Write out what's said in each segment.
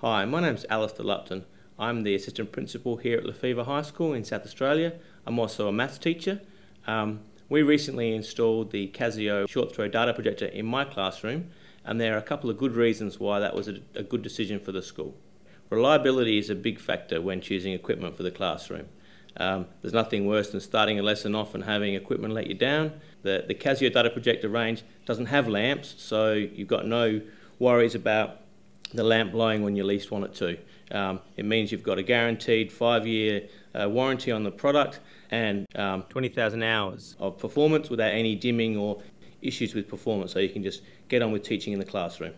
Hi, my name's Alistair Lupton. I'm the assistant principal here at Lefevre High School in South Australia. I'm also a maths teacher. Um, we recently installed the Casio short throw data projector in my classroom, and there are a couple of good reasons why that was a, a good decision for the school. Reliability is a big factor when choosing equipment for the classroom. Um, there's nothing worse than starting a lesson off and having equipment let you down. The, the Casio data projector range doesn't have lamps, so you've got no worries about the lamp blowing when you least want it to. Um, it means you've got a guaranteed five-year uh, warranty on the product and um, 20,000 hours of performance without any dimming or issues with performance, so you can just get on with teaching in the classroom.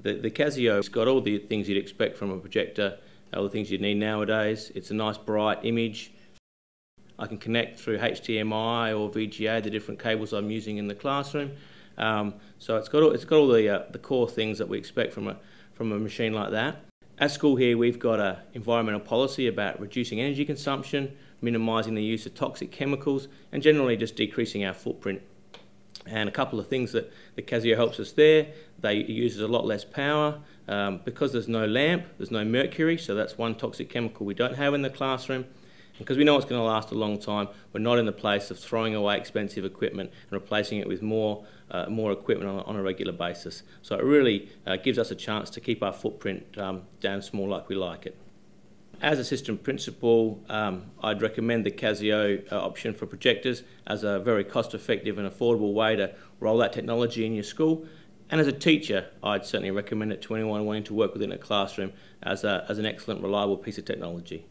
The, the Casio's got all the things you'd expect from a projector, all the things you need nowadays. It's a nice bright image. I can connect through HDMI or VGA, the different cables I'm using in the classroom. Um, so it's got all, it's got all the, uh, the core things that we expect from a, from a machine like that. At school here, we've got an environmental policy about reducing energy consumption, minimising the use of toxic chemicals, and generally just decreasing our footprint and a couple of things that the Casio helps us there. They uses a lot less power. Um, because there's no lamp, there's no mercury, so that's one toxic chemical we don't have in the classroom. Because we know it's going to last a long time, we're not in the place of throwing away expensive equipment and replacing it with more, uh, more equipment on, on, a regular basis. So it really uh, gives us a chance to keep our footprint um, down small like we like it. As assistant principal, um, I'd recommend the Casio uh, option for projectors as a very cost-effective and affordable way to roll that technology in your school. And as a teacher, I'd certainly recommend it to anyone wanting to work within a classroom as, a, as an excellent, reliable piece of technology.